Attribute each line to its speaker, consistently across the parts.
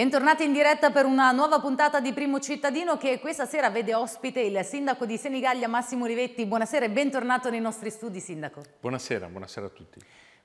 Speaker 1: Bentornati in diretta per una nuova puntata di Primo Cittadino che questa sera vede ospite il sindaco di Senigallia Massimo Rivetti. Buonasera e bentornato nei nostri studi sindaco.
Speaker 2: Buonasera, buonasera a tutti.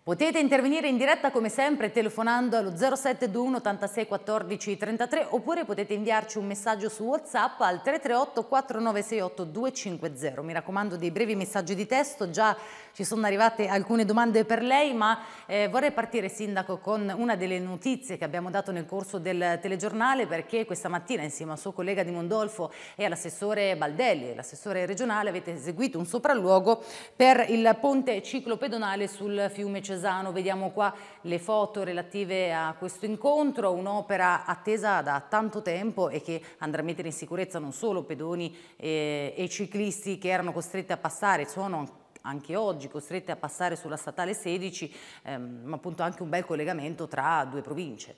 Speaker 1: Potete intervenire in diretta come sempre telefonando allo 0721 86 14 33 oppure potete inviarci un messaggio su WhatsApp al 338 4968 250. Mi raccomando dei brevi messaggi di testo, già ci sono arrivate alcune domande per lei, ma eh, vorrei partire Sindaco con una delle notizie che abbiamo dato nel corso del telegiornale perché questa mattina insieme al suo collega di Mondolfo e all'assessore Baldelli, l'assessore regionale, avete eseguito un sopralluogo per il ponte ciclopedonale sul fiume Cesare Cesano, vediamo qua le foto relative a questo incontro, un'opera attesa da tanto tempo e che andrà a mettere in sicurezza non solo pedoni e, e ciclisti che erano costretti a passare, sono anche oggi costretti a passare sulla statale 16, ehm, ma appunto anche un bel collegamento tra due province.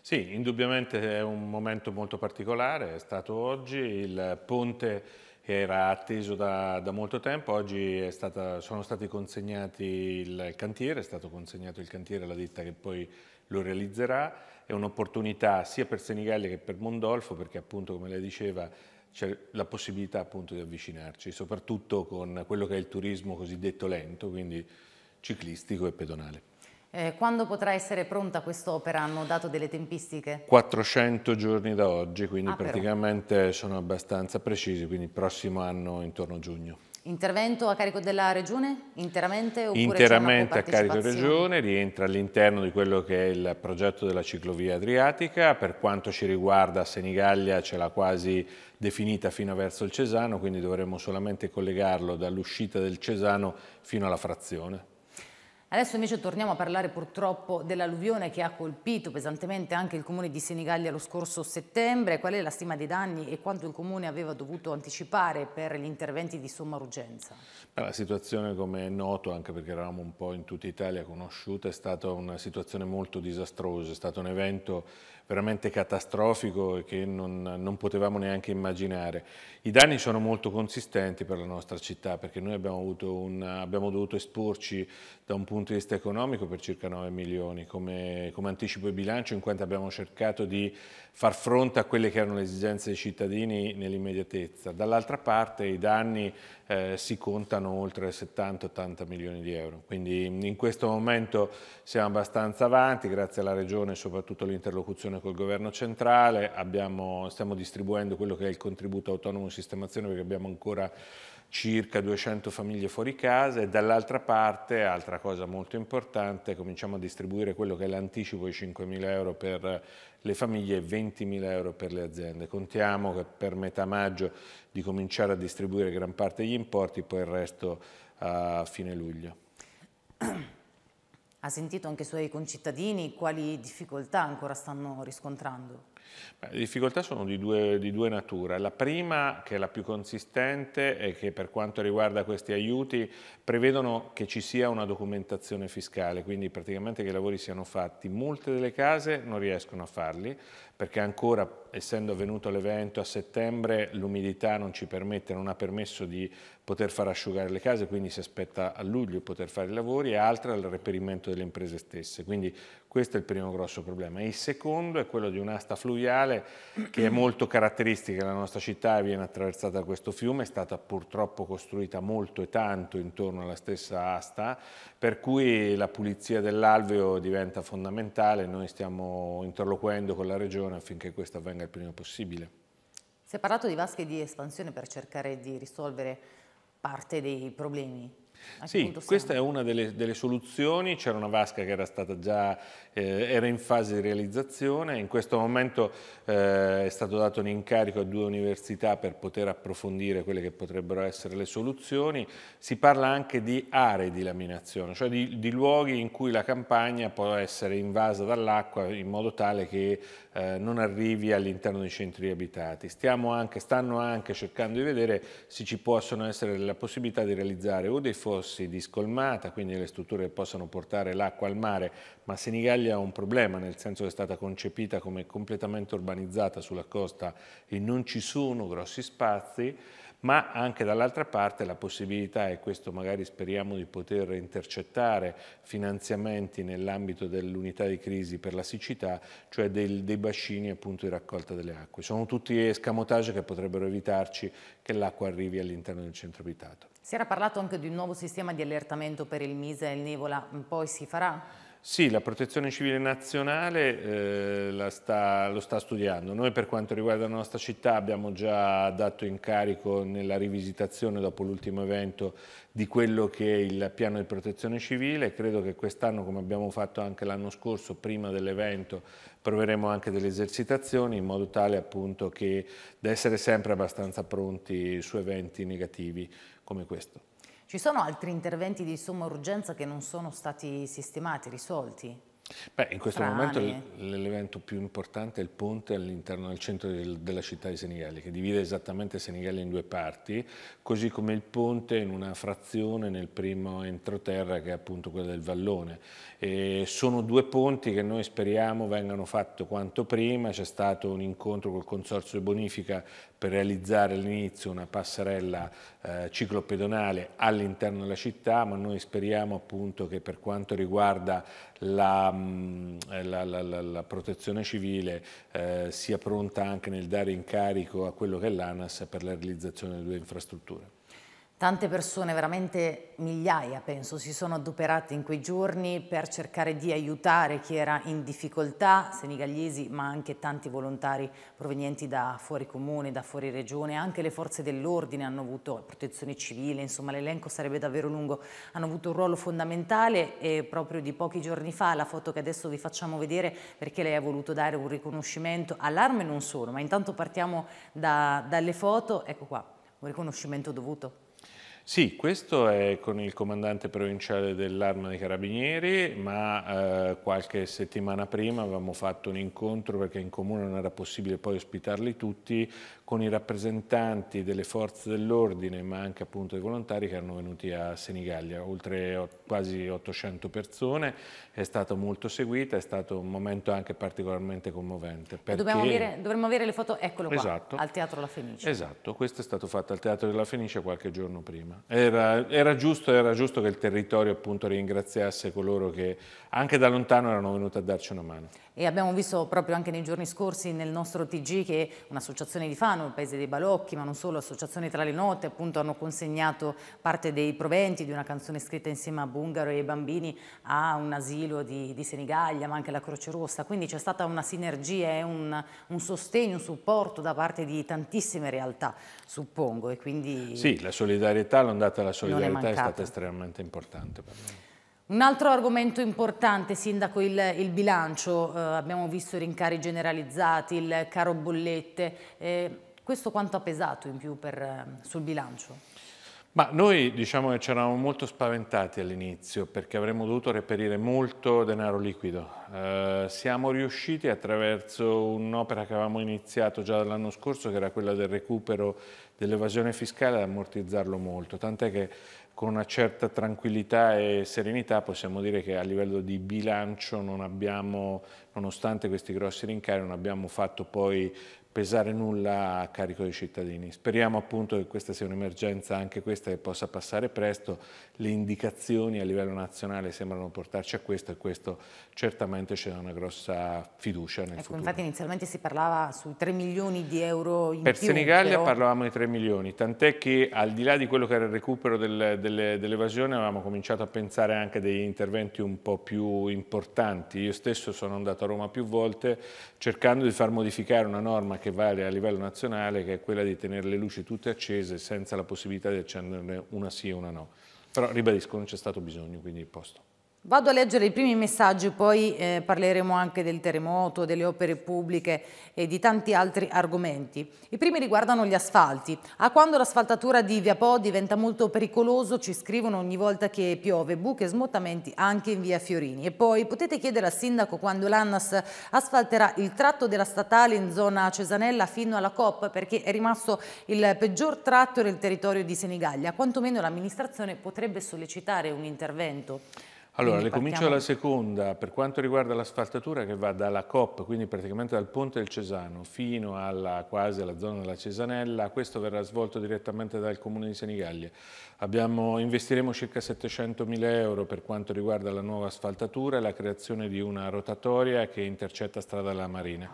Speaker 2: Sì, indubbiamente è un momento molto particolare, è stato oggi il ponte era atteso da, da molto tempo, oggi stata, sono stati consegnati il cantiere, è stato consegnato il cantiere alla ditta che poi lo realizzerà, è un'opportunità sia per Senigallia che per Mondolfo perché appunto come lei diceva c'è la possibilità appunto di avvicinarci, soprattutto con quello che è il turismo cosiddetto lento, quindi ciclistico e pedonale.
Speaker 1: Eh, quando potrà essere pronta quest'opera? Hanno dato delle tempistiche?
Speaker 2: 400 giorni da oggi, quindi ah, praticamente però. sono abbastanza precisi, quindi prossimo anno intorno a giugno.
Speaker 1: Intervento a carico della Regione interamente?
Speaker 2: Interamente a carico della Regione, rientra all'interno di quello che è il progetto della ciclovia adriatica, per quanto ci riguarda Senigallia ce l'ha quasi definita fino verso il Cesano, quindi dovremmo solamente collegarlo dall'uscita del Cesano fino alla frazione.
Speaker 1: Adesso invece torniamo a parlare purtroppo dell'alluvione che ha colpito pesantemente anche il comune di Senigallia lo scorso settembre. Qual è la stima dei danni e quanto il comune aveva dovuto anticipare per gli interventi di somma urgenza?
Speaker 2: La situazione, come è noto, anche perché eravamo un po' in tutta Italia conosciuta, è stata una situazione molto disastrosa, è stato un evento veramente catastrofico e che non, non, potevamo neanche immaginare. I danni sono molto consistenti per la nostra città perché noi abbiamo, un, abbiamo dovuto esporci da un punto di vista economico per circa 9 milioni come, come anticipo di bilancio in quanto abbiamo cercato di far fronte a quelle che erano le esigenze dei cittadini nell'immediatezza. Dall'altra parte i danni eh, si contano oltre 70-80 milioni di euro, quindi in questo momento siamo abbastanza avanti, grazie alla Regione e soprattutto all'interlocuzione col Governo centrale, abbiamo, stiamo distribuendo quello che è il contributo autonomo di sistemazione perché abbiamo ancora circa 200 famiglie fuori casa e dall'altra parte, altra cosa molto importante, cominciamo a distribuire quello che è l'anticipo di 5.000 euro per le famiglie e 20.000 euro per le aziende. Contiamo che per metà maggio di cominciare a distribuire gran parte degli importi, poi il resto a fine luglio.
Speaker 1: Ha sentito anche i suoi concittadini quali difficoltà ancora stanno riscontrando?
Speaker 2: Le difficoltà sono di due, di due nature. La prima, che è la più consistente, è che per quanto riguarda questi aiuti prevedono che ci sia una documentazione fiscale, quindi praticamente che i lavori siano fatti. Molte delle case non riescono a farli, perché ancora, essendo avvenuto l'evento a settembre, l'umidità non ci permette, non ha permesso di poter far asciugare le case, quindi si aspetta a luglio poter fare i lavori, e altra il reperimento delle imprese stesse. Quindi questo è il primo grosso problema. Il secondo è quello di un'asta fluviale che è molto caratteristica della nostra città e viene attraversata da questo fiume, è stata purtroppo costruita molto e tanto intorno alla stessa asta, per cui la pulizia dell'alveo diventa fondamentale, noi stiamo interloquendo con la Regione affinché questo avvenga il prima possibile.
Speaker 1: Si è parlato di vasche di espansione per cercare di risolvere parte dei problemi.
Speaker 2: Sì, questa è una delle, delle soluzioni, c'era una vasca che era stata già, eh, era in fase di realizzazione, in questo momento eh, è stato dato un incarico a due università per poter approfondire quelle che potrebbero essere le soluzioni, si parla anche di aree di laminazione, cioè di, di luoghi in cui la campagna può essere invasa dall'acqua in modo tale che eh, non arrivi all'interno dei centri abitati. Stiamo anche, stanno anche cercando di vedere se ci possono essere la possibilità di realizzare o dei forni fossi discolmata, quindi le strutture che possano portare l'acqua al mare, ma Senigallia ha un problema, nel senso che è stata concepita come completamente urbanizzata sulla costa e non ci sono grossi spazi, ma anche dall'altra parte la possibilità, e questo magari speriamo di poter intercettare finanziamenti nell'ambito dell'unità di crisi per la siccità, cioè del, dei bacini appunto di raccolta delle acque. Sono tutti escamotage che potrebbero evitarci che l'acqua arrivi all'interno del centro abitato.
Speaker 1: Si era parlato anche di un nuovo sistema di allertamento per il Mise e il Nevola, poi si farà?
Speaker 2: Sì, la Protezione Civile Nazionale eh, sta, lo sta studiando. Noi per quanto riguarda la nostra città abbiamo già dato incarico nella rivisitazione dopo l'ultimo evento di quello che è il piano di protezione civile. Credo che quest'anno, come abbiamo fatto anche l'anno scorso, prima dell'evento, proveremo anche delle esercitazioni in modo tale appunto che da essere sempre abbastanza pronti su eventi negativi come questo.
Speaker 1: Ci sono altri interventi di somma urgenza che non sono stati sistemati, risolti?
Speaker 2: Beh, in questo Frane. momento l'evento più importante è il ponte all'interno del centro del, della città di Senigallia, che divide esattamente Senigallia in due parti, così come il ponte in una frazione nel primo entroterra che è appunto quella del Vallone. E sono due ponti che noi speriamo vengano fatti quanto prima, c'è stato un incontro col Consorzio di Bonifica per realizzare all'inizio una passerella eh, ciclopedonale all'interno della città, ma noi speriamo appunto che per quanto riguarda la, mm, la, la, la protezione civile eh, sia pronta anche nel dare incarico a quello che è l'ANAS per la realizzazione delle due infrastrutture.
Speaker 1: Tante persone, veramente migliaia penso, si sono adoperate in quei giorni per cercare di aiutare chi era in difficoltà, senigallesi ma anche tanti volontari provenienti da fuori comune, da fuori regione, anche le forze dell'ordine hanno avuto, protezione civile, insomma l'elenco sarebbe davvero lungo, hanno avuto un ruolo fondamentale e proprio di pochi giorni fa la foto che adesso vi facciamo vedere perché lei ha voluto dare un riconoscimento. All'arma e non solo, ma intanto partiamo da, dalle foto, ecco qua, un riconoscimento dovuto.
Speaker 2: Sì, questo è con il comandante provinciale dell'Arma dei Carabinieri, ma eh, qualche settimana prima avevamo fatto un incontro perché in comune non era possibile poi ospitarli tutti con i rappresentanti delle forze dell'ordine ma anche appunto dei volontari che erano venuti a Senigallia, oltre quasi 800 persone, è stata molto seguita, è stato un momento anche particolarmente commovente.
Speaker 1: Perché... Avere, dovremmo avere le foto, eccolo qua, esatto, al Teatro La Fenice.
Speaker 2: Esatto, questo è stato fatto al Teatro della Fenice qualche giorno prima. Era, era, giusto, era giusto che il territorio appunto ringraziasse coloro che anche da lontano erano venuti a darci una mano.
Speaker 1: E abbiamo visto proprio anche nei giorni scorsi nel nostro TG che un'associazione di Fano, il Paese dei Balocchi, ma non solo, associazioni tra le note, appunto hanno consegnato parte dei proventi di una canzone scritta insieme a Bungaro e ai bambini a un asilo di, di Senigallia, ma anche la Croce Rossa. Quindi c'è stata una sinergia e un, un, sostegno, un supporto da parte di tantissime realtà, suppongo. E quindi
Speaker 2: sì, la solidarietà, l'ondata della solidarietà è, è stata estremamente importante per noi.
Speaker 1: Un altro argomento importante, Sindaco, il, il bilancio, eh, abbiamo visto i rincari generalizzati, il caro bollette, eh, questo quanto ha pesato in più per, eh, sul bilancio?
Speaker 2: Ma noi diciamo che ci eravamo molto spaventati all'inizio perché avremmo dovuto reperire molto denaro liquido. Eh, siamo riusciti attraverso un'opera che avevamo iniziato già l'anno scorso che era quella del recupero dell'evasione fiscale ad ammortizzarlo molto, tant'è che con una certa tranquillità e serenità possiamo dire che a livello di bilancio non abbiamo, nonostante questi grossi rincari, non abbiamo fatto poi pesare nulla a carico dei cittadini. Speriamo appunto che questa sia un'emergenza, anche questa che possa passare presto, le indicazioni a livello nazionale sembrano portarci a questo e questo certamente c'è una grossa fiducia nel ecco, futuro.
Speaker 1: Infatti inizialmente si parlava sui 3 milioni di euro in
Speaker 2: per
Speaker 1: più.
Speaker 2: Per Senigallia però... parlavamo di 3 milioni, tant'è che al di là di quello che era il recupero del, delle, dell'evasione avevamo cominciato a pensare anche a degli interventi un po' più importanti. Io stesso sono andato a Roma più volte cercando di far modificare una norma che vale a livello nazionale, che è quella di tenere le luci tutte accese senza la possibilità di accenderne una sì e una no. Però ribadisco, non c'è stato bisogno, quindi il posto.
Speaker 1: Vado a leggere i primi messaggi, poi eh, parleremo anche del terremoto, delle opere pubbliche e di tanti altri argomenti. I primi riguardano gli asfalti. A quando l'asfaltatura di Via Po diventa molto pericoloso, ci scrivono ogni volta che piove, buche e smottamenti anche in Via Fiorini. E poi potete chiedere al sindaco quando l'ANAS asfalterà il tratto della statale in zona Cesanella fino alla COP, perché è rimasto il peggior tratto nel territorio di Senigallia. Quantomeno l'amministrazione potrebbe sollecitare un intervento.
Speaker 2: Allora, le comincio dalla seconda, per quanto riguarda l'asfaltatura che va dalla COP, quindi praticamente dal Ponte del Cesano fino alla, quasi alla zona della Cesanella, questo verrà svolto direttamente dal Comune di Senigallia. Abbiamo, investiremo circa 700 mila euro per quanto riguarda la nuova asfaltatura e la creazione di una rotatoria che intercetta strada della Marina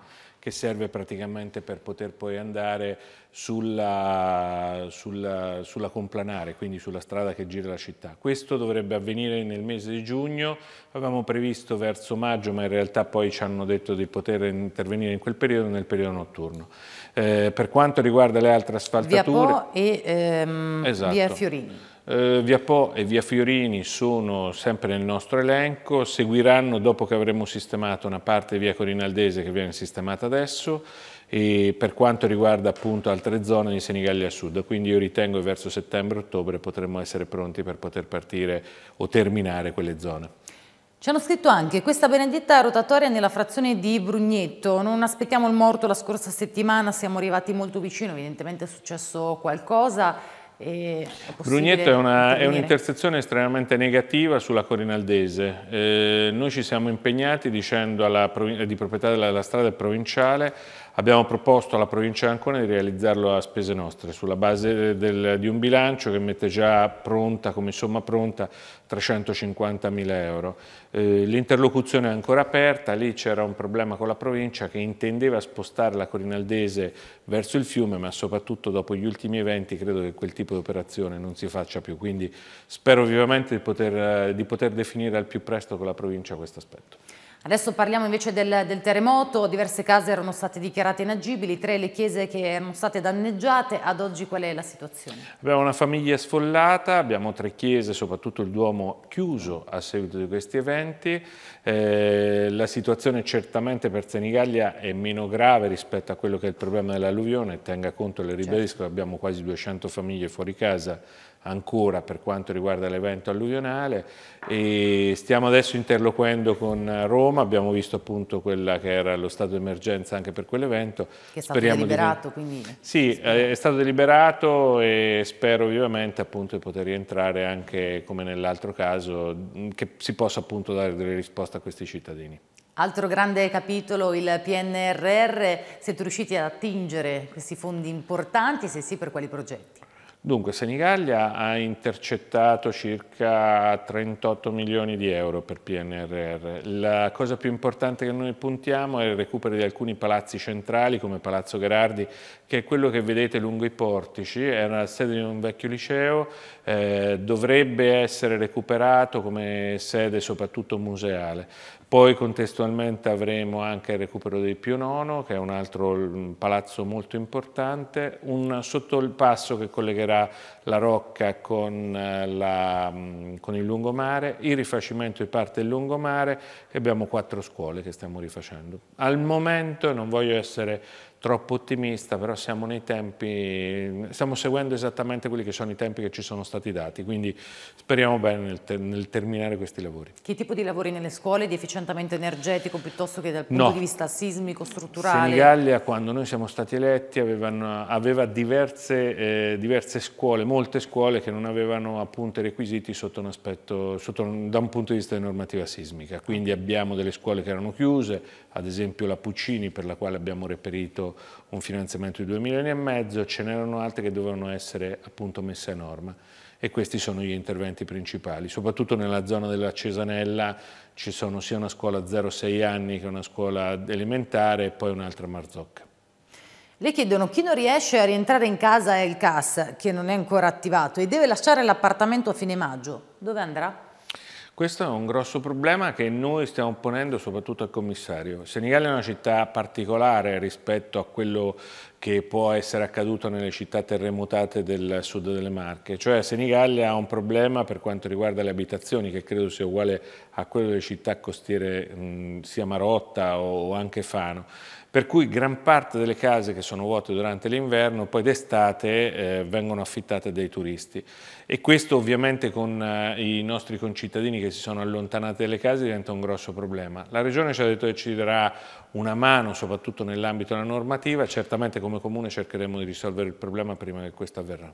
Speaker 2: che serve praticamente per poter poi andare sulla, sulla, sulla complanare, quindi sulla strada che gira la città. Questo dovrebbe avvenire nel mese di giugno, avevamo previsto verso maggio, ma in realtà poi ci hanno detto di poter intervenire in quel periodo, nel periodo notturno. Eh, per quanto riguarda le altre asfaltature...
Speaker 1: Via Po e ehm, esatto. Via Fiorini.
Speaker 2: Eh, via Po e Via Fiorini sono sempre nel nostro elenco, seguiranno dopo che avremo sistemato una parte di Via Corinaldese che viene sistemata adesso e per quanto riguarda appunto altre zone di Senigallia Sud, quindi io ritengo che verso settembre-ottobre potremmo essere pronti per poter partire o terminare quelle zone.
Speaker 1: Ci hanno scritto anche questa benedetta rotatoria nella frazione di Brugnetto, non aspettiamo il morto la scorsa settimana, siamo arrivati molto vicino, evidentemente è successo qualcosa,
Speaker 2: Brugnetto è un'intersezione un estremamente negativa sulla Corinaldese. Eh, noi ci siamo impegnati dicendo alla, di proprietà della, della strada provinciale Abbiamo proposto alla provincia di Ancona di realizzarlo a spese nostre, sulla base del, di un bilancio che mette già pronta, come somma pronta, 350 mila euro. Eh, L'interlocuzione è ancora aperta, lì c'era un problema con la provincia che intendeva spostare la Corinaldese verso il fiume, ma soprattutto dopo gli ultimi eventi credo che quel tipo di operazione non si faccia più, quindi spero vivamente di poter, di poter definire al più presto con la provincia questo aspetto.
Speaker 1: Adesso parliamo invece del, del, terremoto, diverse case erano state dichiarate inagibili, tre le chiese che erano state danneggiate, ad oggi qual è la situazione?
Speaker 2: Abbiamo una famiglia sfollata, abbiamo tre chiese, soprattutto il Duomo chiuso a seguito di questi eventi, eh, la situazione certamente per Senigallia è meno grave rispetto a quello che è il problema dell'alluvione, tenga conto, le ribadisco, certo. abbiamo quasi 200 famiglie fuori casa ancora per quanto riguarda l'evento alluvionale e stiamo adesso interloquendo con Roma, abbiamo visto appunto quella che era lo stato d'emergenza anche per quell'evento.
Speaker 1: Che è stato Speriamo deliberato di... quindi?
Speaker 2: Sì, è stato deliberato e spero vivamente appunto di poter rientrare anche come nell'altro caso, che si possa appunto dare delle risposte a questi cittadini.
Speaker 1: Altro grande capitolo, il PNRR, siete riusciti ad attingere questi fondi importanti, se sì per quali progetti?
Speaker 2: Dunque, Senigallia ha intercettato circa 38 milioni di euro per PNRR. La cosa più importante che noi puntiamo è il recupero di alcuni palazzi centrali come Palazzo Gherardi, che è quello che vedete lungo i portici, era la sede di un vecchio liceo, eh, dovrebbe essere recuperato come sede soprattutto museale. Poi contestualmente avremo anche il recupero del Pio Nono, che è un altro mm, palazzo molto importante, un sotto il passo che collegherà la Rocca con, eh, la, mm, con il lungomare, il rifacimento di parte del lungomare e abbiamo quattro scuole che stiamo rifacendo. Al momento non voglio essere troppo ottimista, però siamo nei tempi, stiamo seguendo esattamente quelli che sono i tempi che ci sono stati dati, quindi speriamo bene nel, ter nel terminare questi lavori.
Speaker 1: Che tipo di lavori nelle scuole, di efficientamento energetico piuttosto che dal punto no. di vista sismico, strutturale?
Speaker 2: Senigallia quando noi siamo stati eletti avevano, aveva diverse, eh, diverse, scuole, molte scuole che non avevano appunto i requisiti sotto un aspetto, sotto, da un punto di vista di normativa sismica, quindi abbiamo delle scuole che erano chiuse, ad esempio la Puccini per la quale abbiamo reperito un finanziamento di 2 milioni e mezzo, ce n'erano altre che dovevano essere appunto messe a norma e questi sono gli interventi principali. Soprattutto nella zona della Cesanella ci sono sia una scuola 0-6 anni che una scuola elementare e poi un'altra Marzocca.
Speaker 1: Le chiedono chi non riesce a rientrare in casa è il CAS che non è ancora attivato e deve lasciare l'appartamento a fine maggio. Dove andrà?
Speaker 2: Questo è un grosso problema che noi stiamo ponendo soprattutto al commissario. Senigallia è una città particolare rispetto a quello che può essere accaduto nelle città terremotate del sud delle Marche, cioè Senigallia ha un problema per quanto riguarda le abitazioni che credo sia uguale a quello delle città costiere mh, sia Marotta o anche Fano per cui gran parte delle case che sono vuote durante l'inverno poi d'estate eh, vengono affittate dai turisti e questo ovviamente con eh, i nostri concittadini che si sono allontanati dalle case diventa un grosso problema. La Regione ci ha detto che ci darà una mano soprattutto nell'ambito della normativa, certamente come Comune cercheremo di risolvere il problema prima che questo avverrà.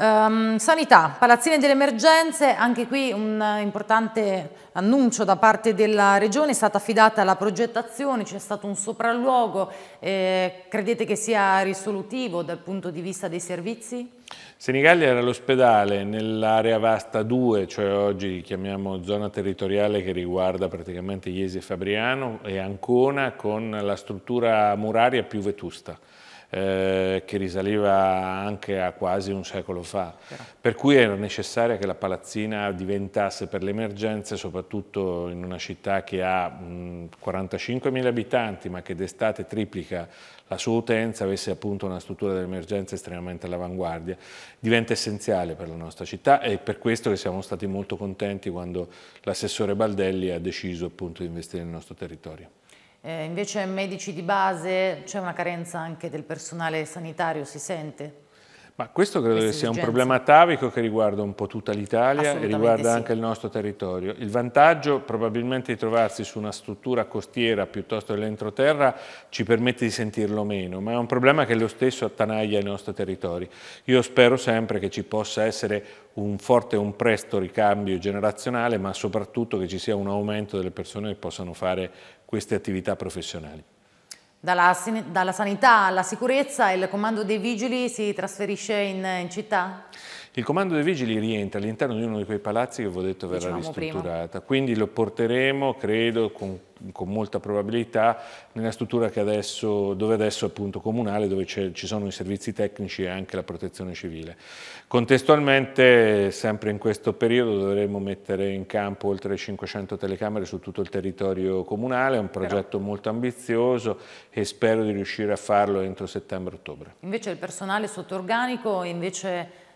Speaker 1: Um, sanità, palazzine delle emergenze, anche qui un importante annuncio da parte della Regione, è stata affidata la progettazione, c'è stato un sopralluogo, eh, credete che sia risolutivo dal punto di vista dei servizi?
Speaker 2: Senigallia era l'ospedale nell'area vasta 2, cioè oggi chiamiamo zona territoriale che riguarda praticamente Iesi e Fabriano e Ancona con la struttura muraria più vetusta eh, che risaliva anche a quasi un secolo fa, per cui era necessario che la palazzina diventasse per le emergenze, soprattutto in una città che ha 45.000 abitanti ma che d'estate triplica la sua utenza, avesse appunto una struttura delle emergenze estremamente all'avanguardia. Diventa essenziale per la nostra città e per questo che siamo stati molto contenti quando l'assessore Baldelli ha deciso appunto di investire nel nostro territorio.
Speaker 1: Eh, invece medici di base c'è una carenza anche del personale sanitario, si sente?
Speaker 2: Ma questo credo che sia un problema atavico che riguarda un po' tutta l'Italia e riguarda sì. anche il nostro territorio. Il vantaggio probabilmente di trovarsi su una struttura costiera piuttosto che dell'entroterra ci permette di sentirlo meno, ma è un problema che lo stesso attanaglia i nostri territori. Io spero sempre che ci possa essere un forte e un presto ricambio generazionale, ma soprattutto che ci sia un aumento delle persone che possano fare queste attività professionali.
Speaker 1: Dalla, dalla, sanità alla sicurezza il comando dei vigili si trasferisce in, in città?
Speaker 2: Il comando dei vigili rientra all'interno di uno di quei palazzi che vi ho detto verrà Dicevamo ristrutturata, prima. quindi lo porteremo, credo, con, con, molta probabilità nella struttura adesso, dove adesso è appunto comunale, dove ci sono i servizi tecnici e anche la protezione civile. Contestualmente, sempre in questo periodo, dovremo mettere in campo oltre 500 telecamere su tutto il territorio comunale, è un progetto Però. molto ambizioso e spero di riuscire a farlo entro settembre-ottobre.
Speaker 1: Invece il personale sotto organico invece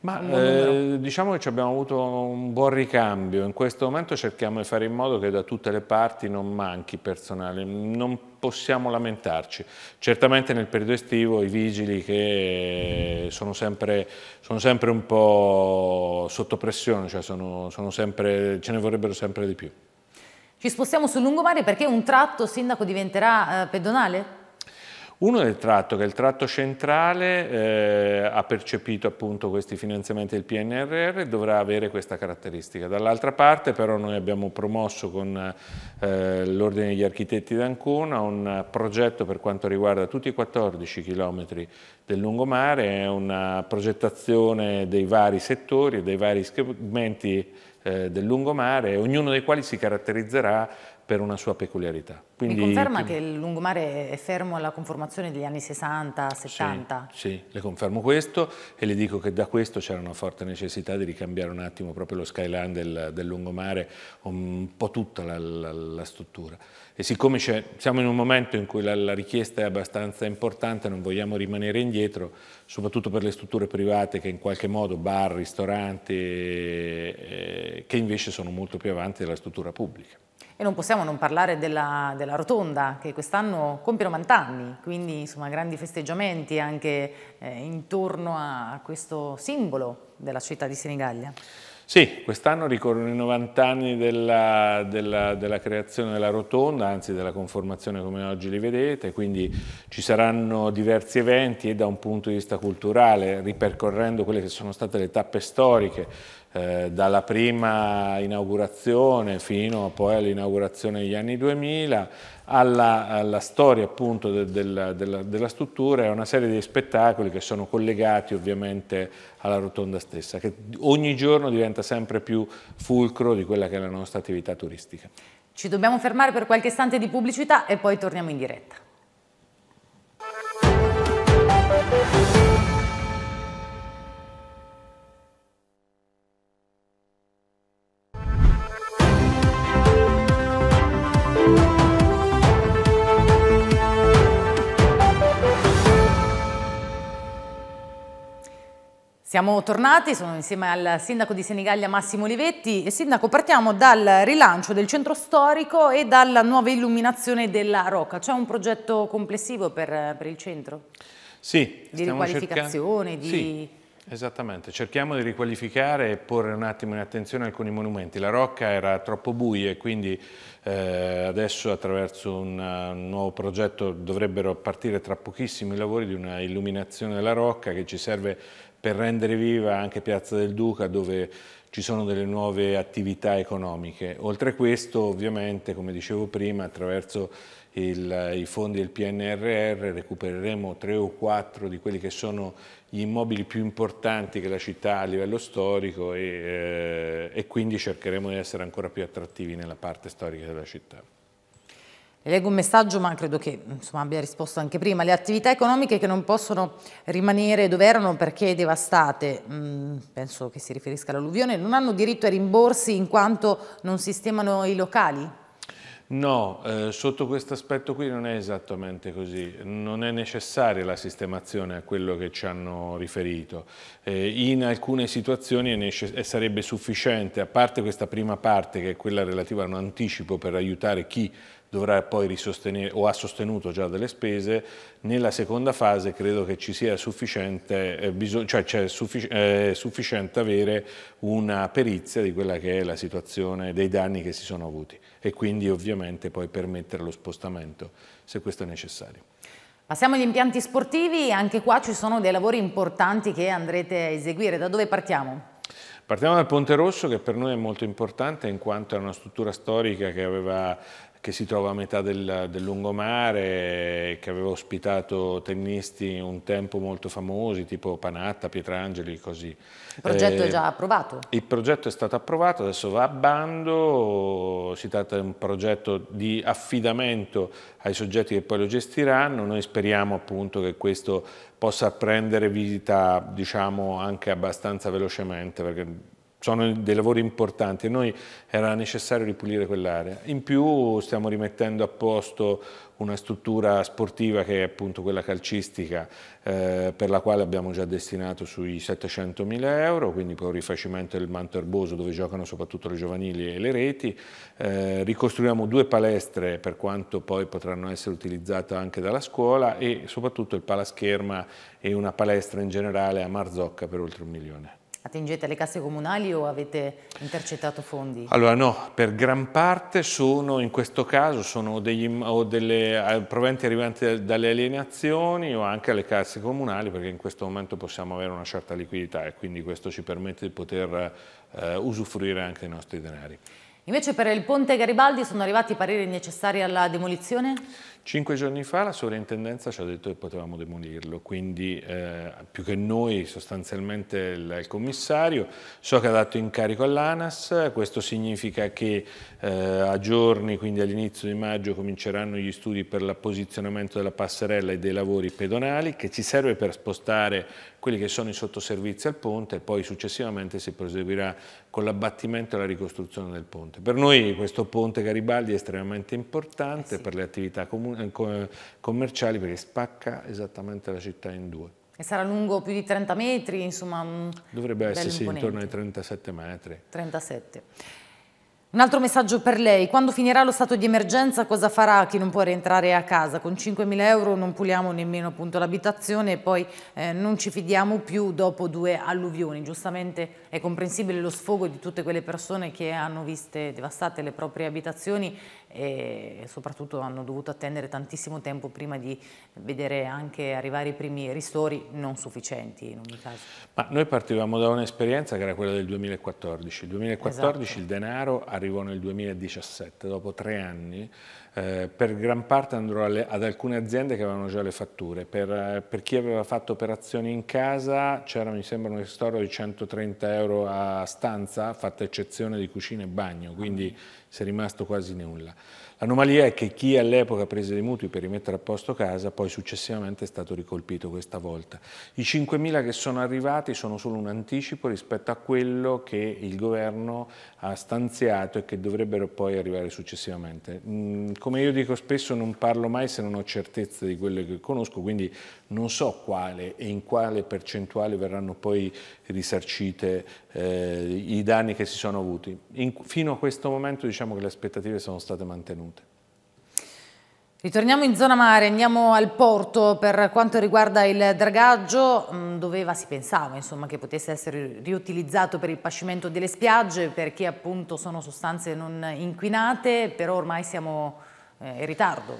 Speaker 2: Ma eh, diciamo che abbiamo avuto un buon ricambio, in questo momento cerchiamo di fare in modo che da tutte le parti non manchi personale, non possiamo lamentarci. Certamente nel periodo estivo i vigili che sono sempre, sono sempre un po' sotto pressione, cioè sono, sono sempre, ce ne vorrebbero sempre di più.
Speaker 1: Ci spostiamo sul lungomare perché un tratto, sindaco, diventerà eh, pedonale?
Speaker 2: Uno è il tratto, che è il tratto centrale, eh, ha percepito appunto questi finanziamenti del PNRR e dovrà avere questa caratteristica. Dall'altra parte però noi abbiamo promosso con eh, l'Ordine degli Architetti d'Ancona un progetto per quanto riguarda tutti i 14 chilometri del lungomare, è una progettazione dei vari settori dei vari segmenti eh, del lungomare, ognuno dei quali si caratterizzerà per una sua peculiarità.
Speaker 1: Quindi, Mi conferma che il lungomare è fermo alla conformazione degli anni 60, 70?
Speaker 2: Sì, sì, le confermo questo e le dico che da questo c'era una forte necessità di ricambiare un attimo proprio lo skyline del, del lungomare, un po' tutta la, la, la struttura. E siccome siamo in un momento in cui la, la, richiesta è abbastanza importante, non vogliamo rimanere indietro, soprattutto per le strutture private che in qualche modo, bar, ristoranti, eh, che invece sono molto più avanti della struttura pubblica.
Speaker 1: E non possiamo non parlare della, della rotonda che quest'anno compie 90 anni, quindi insomma grandi festeggiamenti anche eh, intorno a questo simbolo della città di Senigallia.
Speaker 2: Sì, quest'anno ricorrono i 90 anni della, della, della, creazione della rotonda, anzi della conformazione come oggi li vedete, quindi ci saranno diversi eventi e da un punto di vista culturale, ripercorrendo quelle che sono state le tappe storiche, eh, dalla prima inaugurazione fino poi all'inaugurazione degli anni 2000, alla, alla storia appunto de, de, de, della struttura e a una serie di spettacoli che sono collegati ovviamente alla rotonda stessa, che ogni giorno diventa sempre più fulcro di quella che è la nostra attività turistica.
Speaker 1: Ci dobbiamo fermare per qualche istante di pubblicità e poi torniamo in diretta. Siamo tornati, sono insieme al sindaco di Senigallia Massimo Olivetti. Sindaco, partiamo dal rilancio del centro storico e dalla nuova illuminazione della Rocca. C'è un progetto complessivo per, per il centro?
Speaker 2: Sì.
Speaker 1: Di riqualificazione?
Speaker 2: Cercando...
Speaker 1: Di...
Speaker 2: Sì. Esattamente, cerchiamo di riqualificare e porre un attimo in attenzione alcuni monumenti. La Rocca era troppo buia e quindi eh, adesso attraverso un, un, nuovo progetto dovrebbero partire tra pochissimo i lavori di una illuminazione della Rocca che ci serve per rendere viva anche Piazza del Duca dove ci sono delle nuove attività economiche. Oltre a questo ovviamente, come dicevo prima, attraverso il, i fondi del PNRR recupereremo tre o quattro di quelli che sono gli immobili più importanti che la città ha a livello storico e, eh, e quindi cercheremo di essere ancora più attrattivi nella parte storica della città.
Speaker 1: Le leggo un messaggio, ma credo che insomma, abbia risposto anche prima. Le attività economiche che non possono rimanere dove erano perché devastate, mh, mm, penso che si riferisca all'alluvione, non hanno diritto ai rimborsi in quanto non sistemano i locali?
Speaker 2: No, eh, sotto questo aspetto qui non è esattamente così, non è necessaria la sistemazione a quello che ci hanno riferito. Eh, in alcune situazioni sarebbe sufficiente, a parte questa prima parte che è quella relativa a un anticipo per aiutare chi dovrà poi risostenere o ha sostenuto già delle spese, nella seconda fase credo che ci sia sufficiente, eh, cioè c'è suffic eh, sufficiente avere una perizia di quella che è la situazione dei danni che si sono avuti e quindi ovviamente poi permettere lo spostamento se questo è necessario.
Speaker 1: Passiamo agli impianti sportivi, anche qua ci sono dei lavori importanti che andrete a eseguire, da dove partiamo?
Speaker 2: Partiamo dal Ponte Rosso che per noi è molto importante in quanto è una struttura storica che aveva che si trova a metà del, del lungomare, che aveva ospitato tennisti un tempo molto famosi, tipo Panatta, Pietrangeli, così.
Speaker 1: Il progetto eh, è già approvato?
Speaker 2: Il progetto è stato approvato, adesso va a bando, si tratta di un progetto di affidamento ai soggetti che poi lo gestiranno, noi speriamo appunto che questo possa prendere vita diciamo, anche abbastanza velocemente, perché sono dei lavori importanti e noi era necessario ripulire quell'area. In più stiamo rimettendo a posto una struttura sportiva che è appunto quella calcistica eh, per la quale abbiamo già destinato sui 700 mila euro, quindi poi un rifacimento del manto erboso dove giocano soprattutto le giovanili e le reti, eh, ricostruiamo due palestre per quanto poi potranno essere utilizzate anche dalla scuola e soprattutto il palascherma e una palestra in generale a Marzocca per oltre un milione.
Speaker 1: Attingete alle casse comunali o avete intercettato fondi?
Speaker 2: Allora no, per gran parte sono, in questo caso, sono degli, o delle eh, proventi arrivanti dalle alienazioni o anche alle casse comunali perché in questo momento possiamo avere una certa liquidità e quindi questo ci permette di poter eh, usufruire anche dei nostri denari.
Speaker 1: Invece per il ponte Garibaldi sono arrivati i pareri necessari alla demolizione?
Speaker 2: Cinque giorni fa la sovrintendenza ci ha detto che potevamo demolirlo, quindi eh, più che noi sostanzialmente il, il, commissario. So che ha dato incarico all'ANAS, questo significa che eh, a giorni, quindi all'inizio di maggio, cominceranno gli studi per l'apposizionamento della passerella e dei lavori pedonali che ci serve per spostare quelli che sono i sottoservizi al ponte e poi successivamente si proseguirà con l'abbattimento e la ricostruzione del ponte. Per noi questo ponte Garibaldi è estremamente importante eh sì. per le attività eh, commerciali perché spacca esattamente la città in due.
Speaker 1: E sarà lungo più di 30 metri, insomma...
Speaker 2: Dovrebbe essere sì, intorno ai 37 metri.
Speaker 1: 37. Un altro messaggio per lei, quando finirà lo stato di emergenza cosa farà chi non può rientrare a casa? Con 5.000 euro non puliamo nemmeno l'abitazione e poi eh, non ci fidiamo più dopo due alluvioni. Giustamente è comprensibile lo sfogo di tutte quelle persone che hanno viste devastate le proprie abitazioni e soprattutto hanno dovuto attendere tantissimo tempo prima di vedere anche arrivare i primi ristori non sufficienti in ogni caso.
Speaker 2: Ma noi partivamo da un'esperienza che era quella del 2014. Il 2014 esatto. il denaro arrivò nel 2017, dopo tre anni eh, per gran parte andrò alle, ad alcune aziende che avevano già le fatture, per, eh, per chi aveva fatto operazioni in casa c'era mi sembra un ristoro di 130 euro a stanza, fatta eccezione di cucina e bagno, quindi si è rimasto quasi nulla. L'anomalia è che chi all'epoca prese dei mutui per rimettere a posto casa poi successivamente è stato ricolpito questa volta. I 5.000 che sono arrivati sono solo un anticipo rispetto a quello che il governo ha stanziato e che dovrebbero poi arrivare successivamente. Mm, come io dico spesso non parlo mai se non ho certezza di quello che conosco, quindi non so quale e in quale percentuale verranno poi risarcite eh, i danni che si sono avuti. In, fino a questo momento diciamo che le aspettative sono state mantenute.
Speaker 1: Ritorniamo in zona mare, andiamo al porto per quanto riguarda il dragaggio, mm, doveva, si pensava insomma, che potesse essere riutilizzato per il pascimento delle spiagge perché appunto sono sostanze non inquinate, però ormai siamo eh, in ritardo.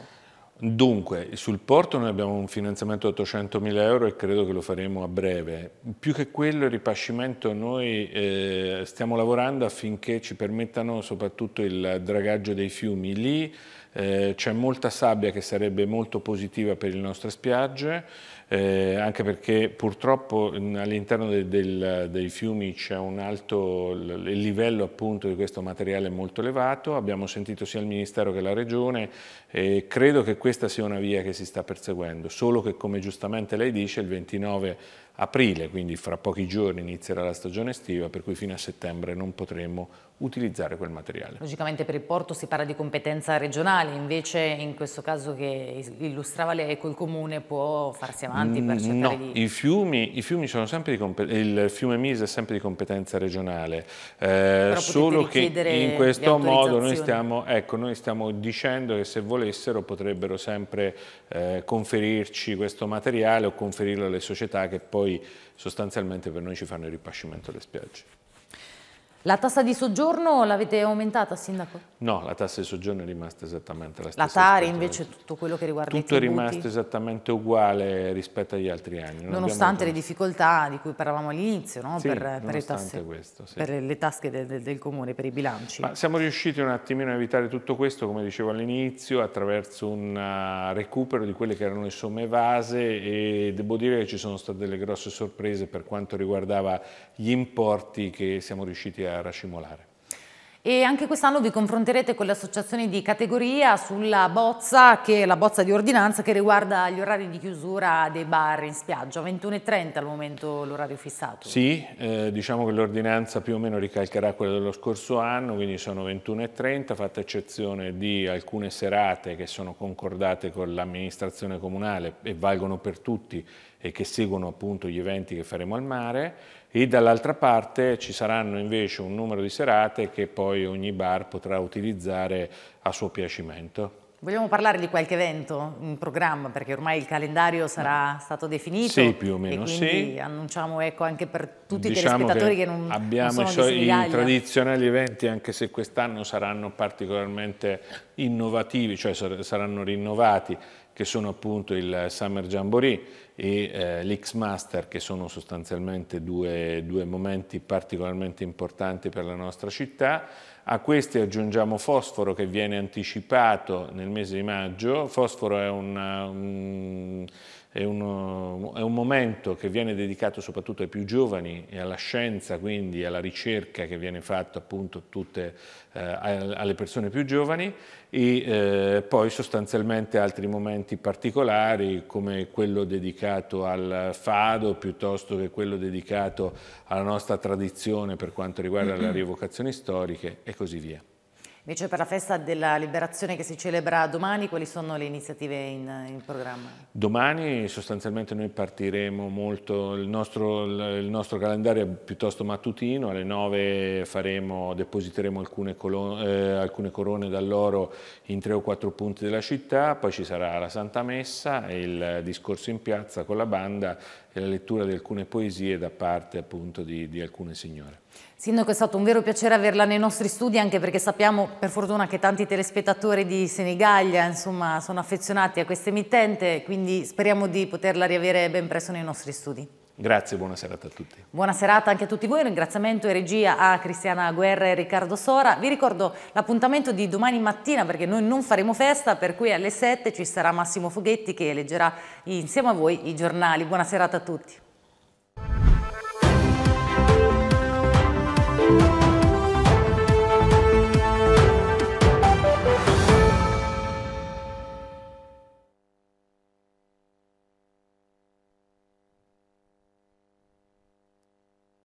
Speaker 2: Dunque, sul porto noi abbiamo un finanziamento di 800 mila euro e credo che lo faremo a breve. Più che quello, il ripascimento, noi eh, stiamo lavorando affinché ci permettano soprattutto il dragaggio dei fiumi. Lì eh, c'è molta sabbia che sarebbe molto positiva per le nostre spiagge, eh, anche perché purtroppo all'interno de, del, dei fiumi c'è un alto, il livello appunto di questo materiale è molto elevato, abbiamo sentito sia il Ministero che la Regione e credo che questa sia una via che si sta perseguendo, solo che come giustamente lei dice il 29 aprile, quindi fra pochi giorni inizierà la stagione estiva, per cui fino a settembre non potremo utilizzare quel materiale.
Speaker 1: Logicamente per il porto si parla di competenza regionale, invece in questo caso che illustrava lei col comune può farsi avanti per cercare
Speaker 2: no,
Speaker 1: di...
Speaker 2: i fiumi, i fiumi sono sempre di il fiume Mise è sempre di competenza regionale, eh, solo che in questo modo noi stiamo, ecco, noi stiamo, dicendo che se volessero potrebbero sempre eh, conferirci questo materiale o conferirlo alle società che poi sostanzialmente per noi ci fanno il ripascimento delle spiagge.
Speaker 1: La tassa di soggiorno l'avete aumentata, Sindaco?
Speaker 2: No, la tassa di soggiorno è rimasta esattamente la stessa.
Speaker 1: La Tari invece, tutto quello che riguarda
Speaker 2: tutto
Speaker 1: i
Speaker 2: tributi? Tutto è rimasto esattamente uguale rispetto agli altri anni.
Speaker 1: Non nonostante le difficoltà di cui parlavamo all'inizio, no?
Speaker 2: sì,
Speaker 1: per, per, tasse,
Speaker 2: questo, sì.
Speaker 1: per, le tasche de, de, del Comune, per i bilanci.
Speaker 2: Ma siamo riusciti un attimino a evitare tutto questo, come dicevo all'inizio, attraverso un uh, recupero di quelle che erano le somme evase e devo dire che ci sono state delle grosse sorprese per quanto riguardava gli importi che siamo riusciti a racimolare.
Speaker 1: E anche quest'anno vi confronterete con le associazioni di categoria sulla bozza, che è la bozza di ordinanza che riguarda gli orari di chiusura dei bar in spiaggia, 21.30 al momento l'orario fissato.
Speaker 2: Sì, eh, diciamo che l'ordinanza più o meno ricalcherà quella dello scorso anno, quindi sono 21.30, fatta eccezione di alcune serate che sono concordate con l'amministrazione comunale e valgono per tutti e che seguono appunto gli eventi che faremo al mare e dall'altra parte ci saranno invece un numero di serate che poi ogni bar potrà utilizzare a suo piacimento.
Speaker 1: Vogliamo parlare di qualche evento in programma perché ormai il calendario sarà stato definito
Speaker 2: sì, più o meno,
Speaker 1: quindi
Speaker 2: sì.
Speaker 1: annunciamo ecco, anche per tutti diciamo i telespettatori che, che non,
Speaker 2: abbiamo
Speaker 1: non sono
Speaker 2: i, i tradizionali eventi anche se quest'anno saranno particolarmente innovativi, cioè saranno rinnovati che sono appunto il Summer Jamboree e eh, l'X-Master che sono sostanzialmente due, due, momenti particolarmente importanti per la nostra città. A questi aggiungiamo Fosforo che viene anticipato nel mese di maggio. Fosforo è un, un è, uno, è, un momento che viene dedicato soprattutto ai più giovani e alla scienza, quindi alla ricerca che viene fatta appunto tutte, eh, alle persone più giovani e eh, poi sostanzialmente altri momenti particolari come quello dedicato al fado piuttosto che quello dedicato alla nostra tradizione per quanto riguarda le rievocazioni storiche e così via.
Speaker 1: Invece per la festa della liberazione che si celebra domani, quali sono le iniziative in, in programma?
Speaker 2: Domani sostanzialmente noi partiremo molto, il nostro, il nostro, calendario è piuttosto mattutino, alle 9 faremo, depositeremo alcune, colon, eh, alcune corone d'alloro in tre o quattro punti della città, poi ci sarà la Santa Messa il discorso in piazza con la banda e la lettura di alcune poesie da parte appunto di, di alcune signore.
Speaker 1: Sindaco è stato un vero piacere averla nei nostri studi anche perché sappiamo per fortuna che tanti telespettatori di Senigallia insomma, sono affezionati a questa emittente quindi speriamo di poterla riavere ben presto nei nostri studi.
Speaker 2: Grazie, buona serata a tutti.
Speaker 1: Buona serata anche a tutti voi, ringraziamento e regia a Cristiana Guerra e Riccardo Sora. Vi ricordo l'appuntamento di domani mattina perché noi non faremo festa, per cui alle 7 ci sarà Massimo Foghetti che leggerà insieme a voi i giornali. Buona serata a tutti. Thank you.